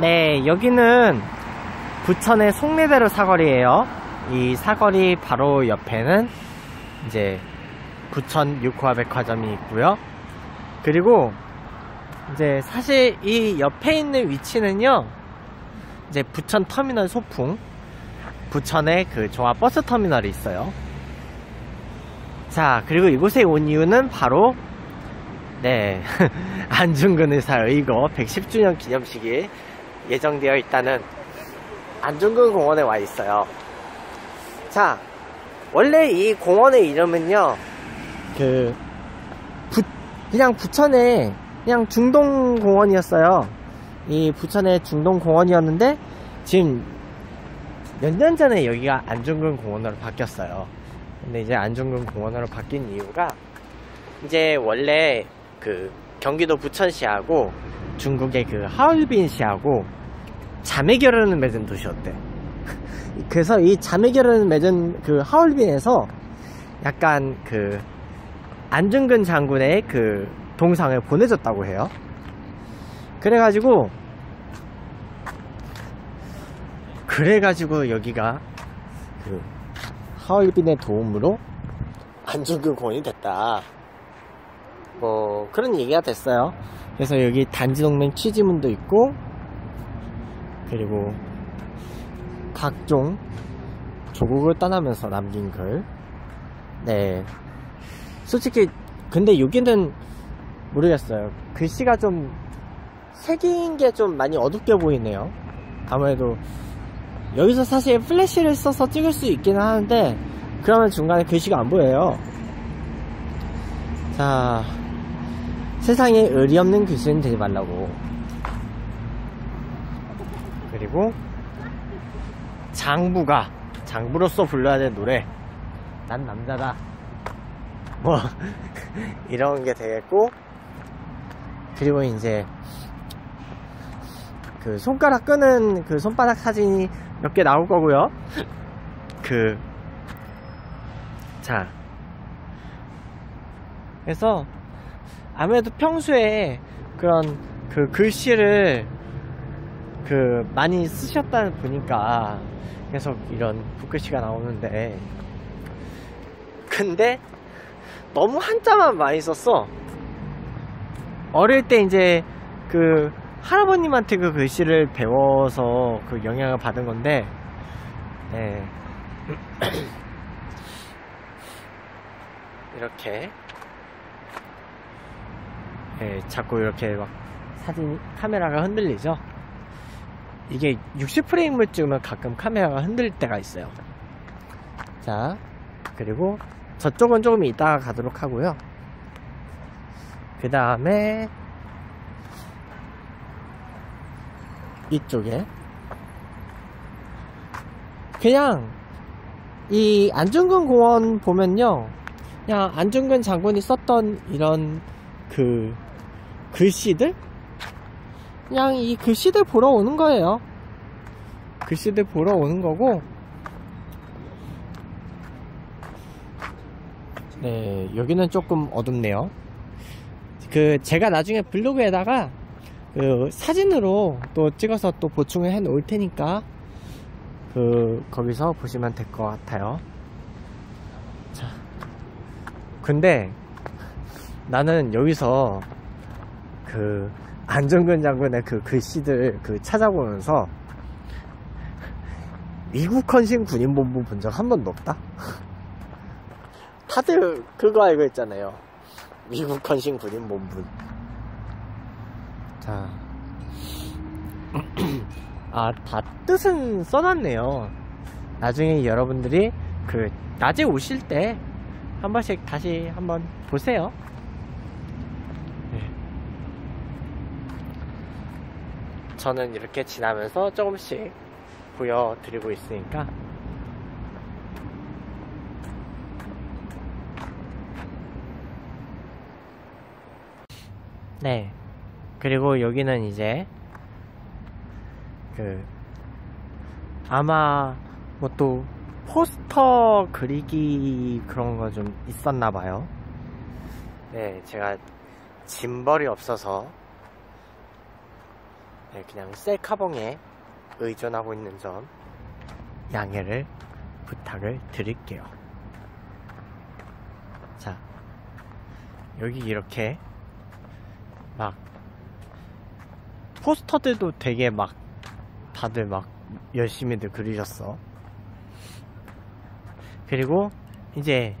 네, 여기는 부천의 송내대로 사거리예요. 이 사거리 바로 옆에는 이제 부천 육화 백화점이 있고요. 그리고 이제 사실 이 옆에 있는 위치는요. 이제 부천 터미널 소풍 부천에 그 종합 버스 터미널이 있어요. 자, 그리고 이곳에 온 이유는 바로 네 안중근 의사 의거 110주년 기념식이 예정되어 있다는 안중근 공원에 와 있어요. 자, 원래 이 공원의 이름은요, 그, 부, 그냥 부천에, 그냥 중동공원이었어요. 이 부천의 중동공원이었는데, 지금 몇 년 전에 여기가 안중근 공원으로 바뀌었어요. 근데 이제 안중근 공원으로 바뀐 이유가, 이제 원래 그 경기도 부천시하고 중국의 그 하얼빈시하고 자매 결혼을 맺은 도시였대. 그래서 이 자매 결혼을 맺은 그 하얼빈에서 약간 그 안중근 장군의 그 동상을 보내줬다고 해요. 그래가지고 그래가지고 여기가 그 하얼빈의 도움으로 안중근 공원이 됐다. 뭐 그런 얘기가 됐어요. 그래서 여기 단지동맹 취지문도 있고 그리고 각종 조국을 떠나면서 남긴 글. 네. 솔직히 근데 여기는 모르겠어요. 글씨가 좀 색인 게 좀 많이 어둡게 보이네요. 아무래도 여기서 사실 플래시를 써서 찍을 수 있기는 하는데 그러면 중간에 글씨가 안 보여요. 자, 세상에 의리 없는 글씨는 되지 말라고. 그리고 장부가 장부로서 불러야 될 노래. 난 남자다. 뭐 이런 게 되겠고. 그리고 이제 그 손가락 끄는 그 손바닥 사진이 몇 개 나올 거고요. 그 자. 그래서 아무래도 평소에 그런 그 글씨를 그 많이 쓰셨다 보니까 계속 이런 붓글씨가 나오는데. 근데 너무 한자만 많이 썼어. 어릴 때 이제 그 할아버님한테 그 글씨를 배워서 그 영향을 받은 건데 네. 이렇게. 네, 자꾸 이렇게 막 사진 카메라가 흔들리죠 이게 60프레임을 찍으면 가끔 카메라가 흔들릴 때가 있어요. 자 그리고 저쪽은 조금 이따가 가도록 하고요. 그 다음에 이쪽에 그냥 이 안중근 공원 보면요. 그냥 안중근 장군이 썼던 이런 그 글씨들 그냥 이 글씨들 보러 오는 거예요. 글씨들 보러 오는 거고. 네 여기는 조금 어둡네요. 그 제가 나중에 블로그에다가 그 사진으로 또 찍어서 또 보충을 해 놓을 테니까 그 거기서 보시면 될 것 같아요. 자 근데 나는 여기서 그 안정근 장군의 그 글씨들 그 찾아보면서 미국 헌신 군인본부 본 적 한 번도 없다? 다들 그거 알고 있잖아요. 미국 헌신 군인본부. 자. 아, 다 뜻은 써놨네요. 나중에 여러분들이 그, 낮에 오실 때 한 번씩 다시 한번 보세요. 저는 이렇게 지나면서 조금씩 보여드리고 있으니까. 네. 그리고 여기는 이제 그 아마 뭐 또 포스터 그리기 그런 거 좀 있었나 봐요. 네 제가 짐벌이 없어서 네, 그냥 셀카봉에 의존하고 있는 점 양해를 부탁을 드릴게요. 자, 여기 이렇게 막 포스터들도 되게 막 다들 막 열심히들 그리셨어. 그리고 이제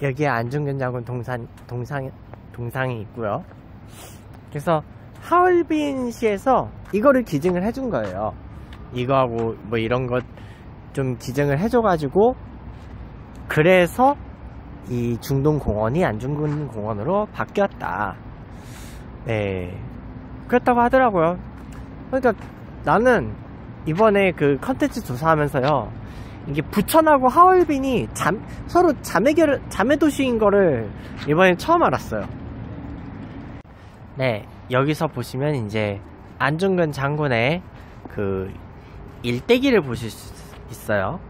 여기에 안중근 장군 동산 동상 동상이 있고요. 그래서 하얼빈시에서 이거를 기증을 해준 거예요. 이거하고 뭐 이런 것 좀 기증을 해줘가지고 그래서 이 중동공원이 안중근 공원으로 바뀌었다. 네. 그렇다고 하더라고요. 그러니까 나는 이번에 그 컨텐츠 조사하면서요. 이게 부천하고 하얼빈이 잠, 서로 자매결, 자매도시인 거를 이번에 처음 알았어요. 네, 여기서 보시면 이제 안중근 장군의 그 일대기를 보실 수 있어요.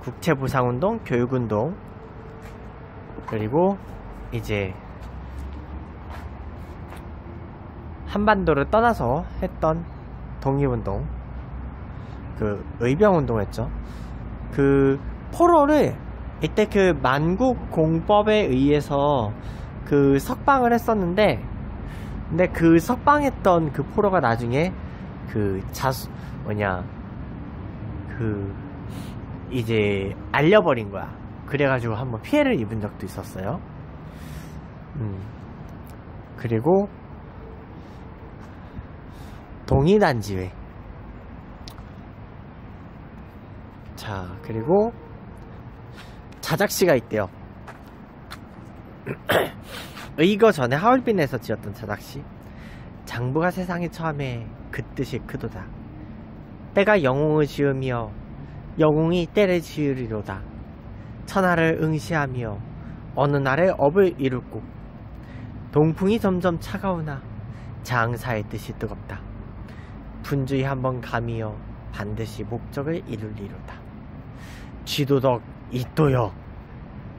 국채보상운동, 교육운동, 그리고 이제 한반도를 떠나서 했던 독립운동, 그 의병운동 했죠. 그 포로를 이때 그 만국 공법에 의해서 그 석방을 했었는데 근데 그 석방했던 그 포로가 나중에 그 자수 뭐냐 그 이제 알려버린 거야. 그래가지고 한번 피해를 입은 적도 있었어요. 음 그리고 동의단지회. 자 그리고 자작시가 있대요. 의거 전에 하얼빈에서 지었던 자작시. 장부가 세상에 처음에 그 뜻이 크도다. 때가 영웅을 지으며 영웅이 때를 지으리로다. 천하를 응시하며 어느 날에 업을 이룰고 동풍이 점점 차가우나 장사의 뜻이 뜨겁다. 분주히 한번 감이여 반드시 목적을 이룰리로다. 쥐도덕 이또여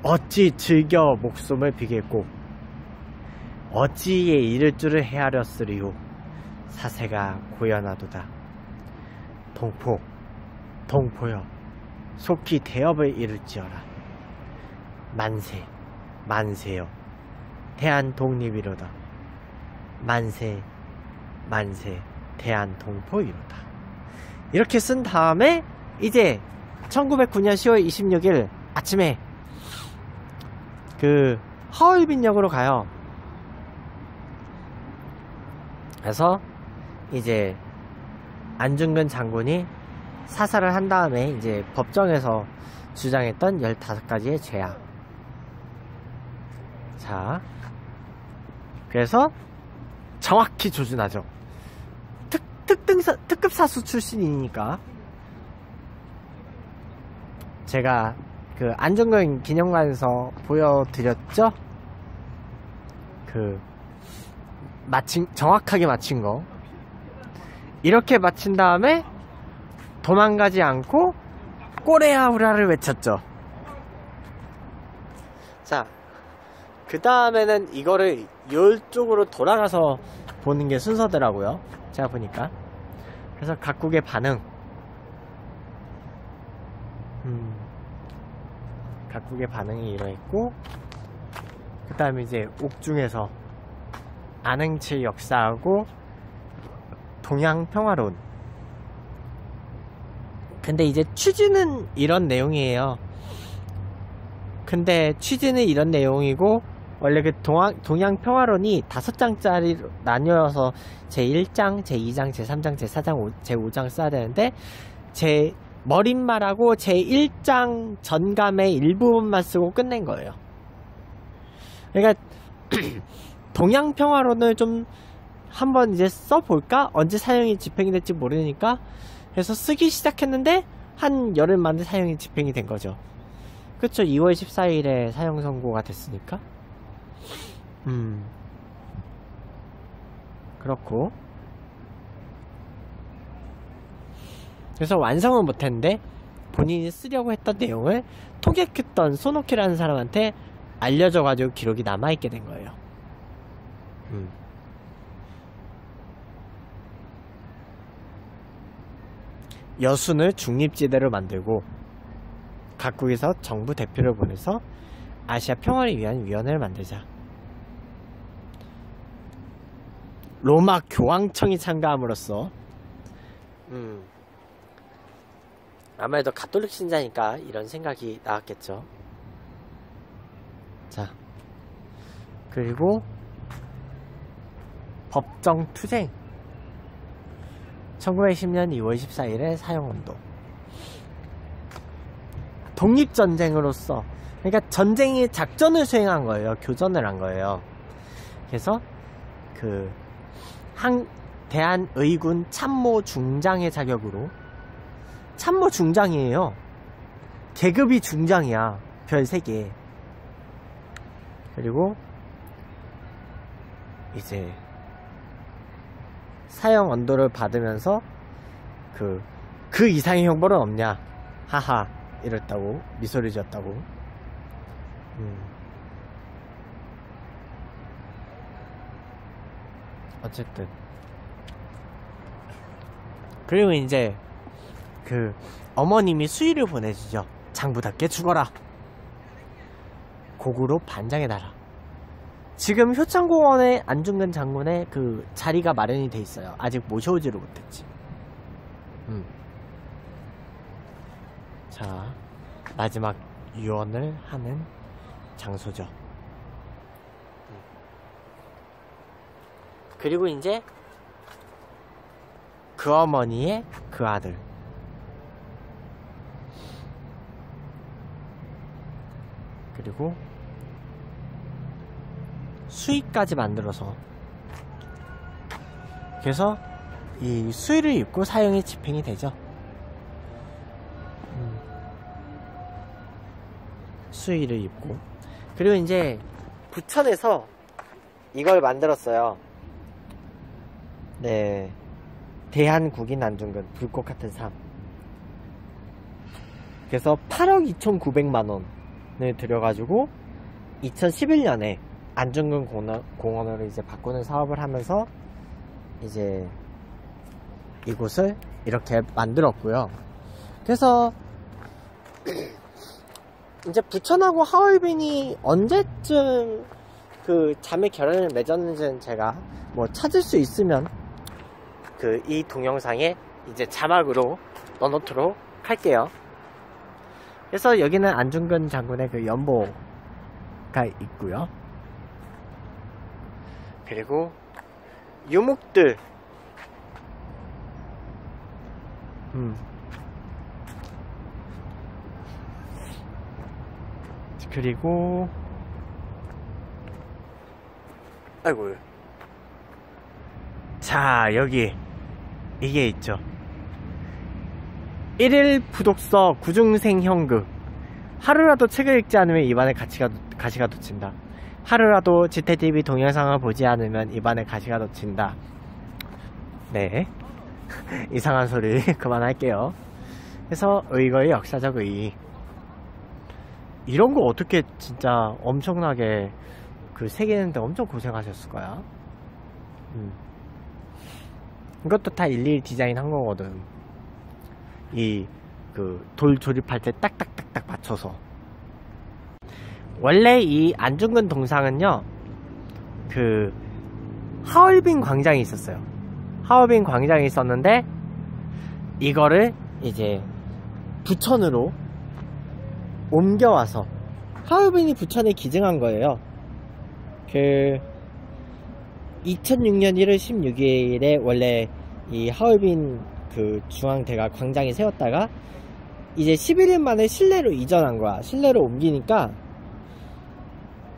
어찌 즐겨 목숨을 비겠고 어찌에 이를 줄을 헤아렸으리요? 사세가 고연하도다. 동포 동포여 속히 대업을 이룰지어라. 만세 만세여 대한 독립이로다. 만세 만세 대한 동포이로다. 이렇게 쓴 다음에 이제 1909년 10월 26일 아침에 그 하얼빈역으로 가요. 그래서 이제 안중근 장군이 사살을 한 다음에 이제 법정에서 주장했던 15가지의 죄악. 자, 그래서 정확히 조준하죠. 특, 특등사, 특급사수 출신이니까. 제가 그 안중근 기념관에서 보여드렸죠? 그 마친 정확하게 맞힌 거 이렇게 맞힌 다음에 도망가지 않고 꼬레아우라를 외쳤죠. 자, 그 다음에는 이거를 이쪽으로 돌아가서 보는 게 순서더라고요. 제가 보니까. 그래서 각국의 반응. 음, 각국의 반응이 이러했고, 그 다음에 이제 옥중에서 안흥치 역사하고 동양평화론. 근데 이제 취지는 이런 내용이에요. 근데 취지는 이런 내용이고 원래 그 동양, 동양평화론이 다섯 장짜리 나뉘어서 제1장, 제2장, 제3장, 제4장, 제5장 써야 되는데 제 머릿말하고 제1장 전감의 일부분만 쓰고 끝낸 거예요. 그러니까 동양 평화론을 좀 한번 이제 써볼까? 언제 사용이 집행이 될지 모르니까 그래서 쓰기 시작했는데 한 열흘 만에 사용이 집행이 된 거죠. 그쵸? 2월 14일에 사용 선고가 됐으니까. 음. 그렇고. 그래서 완성은 못했는데 본인이 쓰려고 했던 내용을 토객했던 소노키라는 사람한테 알려져가지고 기록이 남아있게 된 거예요 음. 여순을 중립지대로 만들고 각국에서 정부 대표를 보내서 아시아 평화를 위한 위원회를 만들자. 로마 교황청이 참가함으로써 음, 아무래도 가톨릭 신자니까 이런 생각이 나왔겠죠. 자, 그리고 법정 투쟁. 1910년 2월 14일에 사용온도 독립전쟁으로서 그러니까 전쟁이 작전을 수행한 거예요. 교전을 한 거예요. 그래서 그 한, 대한의군 참모 중장의 자격으로 참모 중장이에요. 계급이 중장이야. 별 3개. 그리고 이제 사형 언도를 받으면서 그, 그 이상의 형벌은 없냐. 하하. 이랬다고 미소를 지었다고. 음. 어쨌든. 그리고 이제 그 어머님이 수의를 보내주죠. 장부답게 죽어라. 고구로 반장의 나라 지금 효창공원에 안중근 장군의 그 자리가 마련이 돼 있어요. 아직 모셔오지를 못했지. 음. 자, 마지막 유언을 하는 장소죠. 음. 그리고 이제 그 어머니의 그 아들. 그리고 수의까지 만들어서. 그래서 이 수의를 입고 사용이 집행이 되죠. 음. 수의를 입고. 그리고 이제 부천에서 이걸 만들었어요. 네. 대한국인 안중근 불꽃 같은 삶. 그래서 8억 2,900만 원을 들여가지고 2011년에 안중근 공원으로 이제 바꾸는 사업을 하면서 이제 이곳을 이렇게 만들었고요. 그래서 이제 부천하고 하얼빈이 언제쯤 그 자매 결연을 맺었는지는 제가 뭐 찾을 수 있으면 그 이 동영상에 이제 자막으로 넣어놓도록 할게요. 그래서 여기는 안중근 장군의 그 연보가 있고요. 그리고 유목들. 음. 그리고 아이고. 자 여기 이게 있죠. 1일 부독서 구중생 형극. 하루라도 책을 읽지 않으면 입안에 가치가, 가시가 돋친다 하루라도 지태TV 동영상을 보지 않으면 입안에 가시가 덮친다. 네. 이상한 소리 그만할게요. 그래서 의거의 역사적 의의. 이런 거 어떻게 진짜 엄청나게 그 새기는데 엄청 고생하셨을 거야? 음. 이것도 다 일일이 디자인 한 거거든. 이 그 돌 조립할 때 딱딱딱딱 맞춰서 원래 이 안중근 동상은요 그 하얼빈 광장이 있었어요. 하얼빈 광장이 있었는데 이거를 이제 부천으로 옮겨와서 하얼빈이 부천에 기증한 거예요. 그 2006년 1월 16일에 원래 이 하얼빈 그 중앙대가 광장에 세웠다가 이제 11일 만에 실내로 이전한 거야. 실내로 옮기니까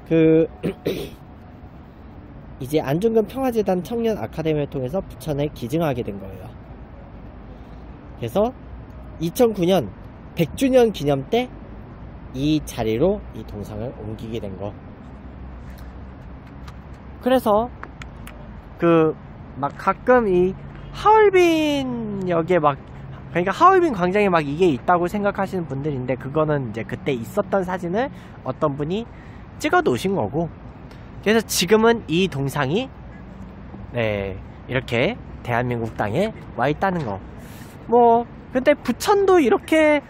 그 이제 안중근 평화재단 청년 아카데미를 통해서 부천에 기증하게 된 거예요. 그래서 2009년 100주년 기념 때 이 자리로 이 동상을 옮기게 된 거. 그래서 그 막 가끔 이 하얼빈 역에 막 그러니까 하얼빈 광장에 막 이게 있다고 생각하시는 분들인데 그거는 이제 그때 있었던 사진을 어떤 분이 찍어 놓으신 거고 그래서 지금은 이 동상이 네 이렇게 대한민국 땅에 와 있다는 거 뭐 근데 부천도 이렇게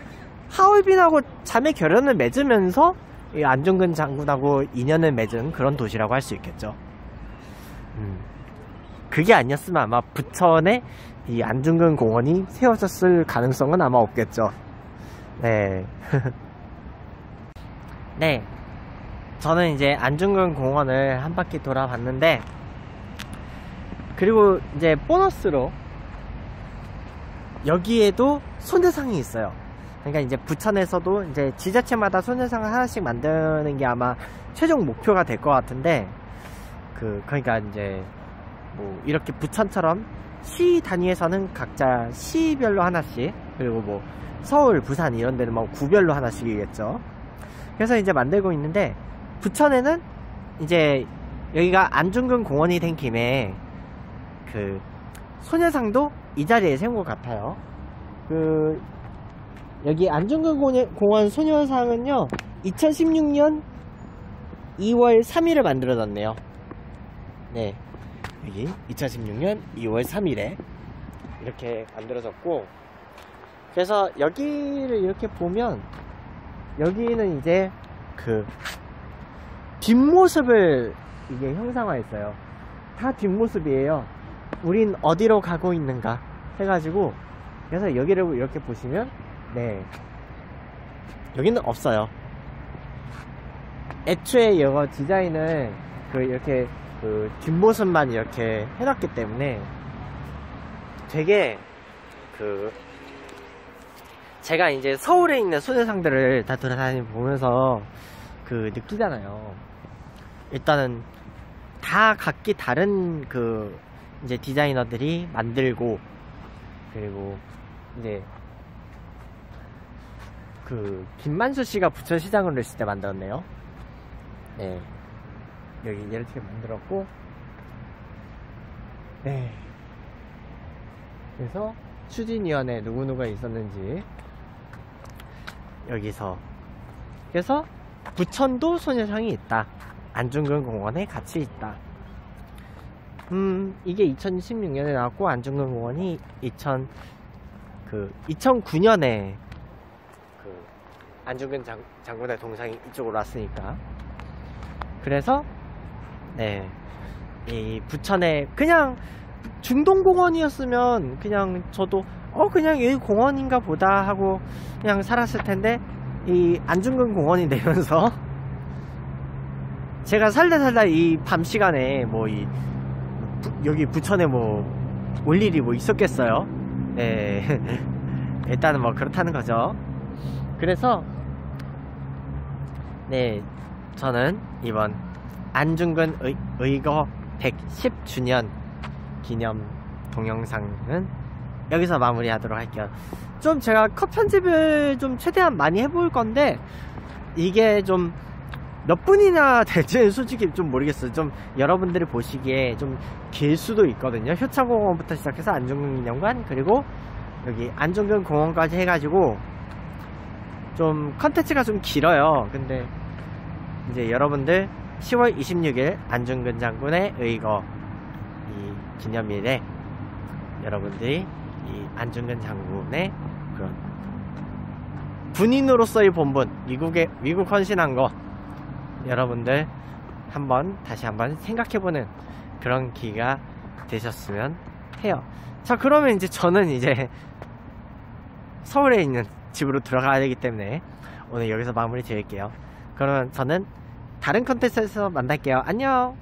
하얼빈하고 자매 결연을 맺으면서 이 안중근 장군하고 인연을 맺은 그런 도시라고 할 수 있겠죠. 음, 그게 아니었으면 아마 부천에 이 안중근 공원이 세워졌을 가능성은 아마 없겠죠. 네. 네. 저는 이제 안중근 공원을 한 바퀴 돌아봤는데, 그리고 이제 보너스로 여기에도 소녀상이 있어요. 그러니까 이제 부천에서도 이제 지자체마다 소녀상을 하나씩 만드는 게 아마 최종 목표가 될 것 같은데, 그, 그러니까 이제 뭐 이렇게 부천처럼 시 단위에서는 각자 시별로 하나씩, 그리고 뭐 서울, 부산 이런 데는 뭐 구별로 하나씩이겠죠. 그래서 이제 만들고 있는데, 부천에는 이제 여기가 안중근 공원이 된 김에 그 소녀상도 이 자리에 세운 것 같아요. 그 여기 안중근 공원- 소녀상은요 2016년 2월 3일에 만들어졌네요. 네 여기 2016년 2월 3일에 이렇게 만들어졌고 그래서 여기를 이렇게 보면 여기는 이제 그 뒷모습을 이게 형상화했어요. 다 뒷모습이에요. 우린 어디로 가고 있는가 해가지고 그래서 여기를 이렇게 보시면 네 여기는 없어요. 애초에 이거 디자인을 그 이렇게 그 뒷모습만 이렇게 해놨기 때문에 되게 그 제가 이제 서울에 있는 소녀상들을 다 돌아다니 보면서 그 느끼잖아요. 일단은 다 각기 다른 그 이제 디자이너들이 만들고 그리고 이제 그 김만수 씨가 부천시장으로 있을 때 만들었네요. 네. 여기 이렇게 만들었고 네. 그래서 추진위원회 누구누가 있었는지 여기서 그래서 부천도 소녀상이 있다. 안중근 공원에 같이 있다. 음, 이게 2016년에 나왔고 안중근 공원이 2000, 그 2009년에 그 안중근 장, 장군의 동상이 이쪽으로 왔으니까. 그래서 네. 이 부천에 그냥 중동공원이었으면 그냥 저도 어 그냥 여기 공원인가 보다 하고 그냥 살았을 텐데 이 안중근 공원이 되면서 제가 살다 살다 이 밤 시간에 뭐 이 여기 부천에 뭐 올 일이 뭐 있었겠어요? 네 일단은 뭐 그렇다는 거죠. 그래서 네 저는 이번 안중근 의, 의거 110주년 기념 동영상은 여기서 마무리하도록 할게요. 좀 제가 컷 편집을 좀 최대한 많이 해볼 건데 이게 좀 몇 분이나 될지는 솔직히 좀 모르겠어요. 좀 여러분들이 보시기에 좀 길 수도 있거든요. 효창공원부터 시작해서 안중근 기념관 그리고 여기 안중근 공원까지 해가지고 좀 컨텐츠가 좀 길어요. 근데 이제 여러분들 10월 26일 안중근 장군의 의거 이 기념일에 여러분들이 이 안중근 장군의 그런 군인으로서의 본분 미국에 미국 헌신한 거 여러분들 한번 다시 한번 생각해보는 그런 기회가 되셨으면 해요. 자 그러면 이제 저는 이제 서울에 있는 집으로 들어가야 되기 때문에 오늘 여기서 마무리 지을게요. 그러면 저는 다른 컨텐츠에서 만날게요. 안녕.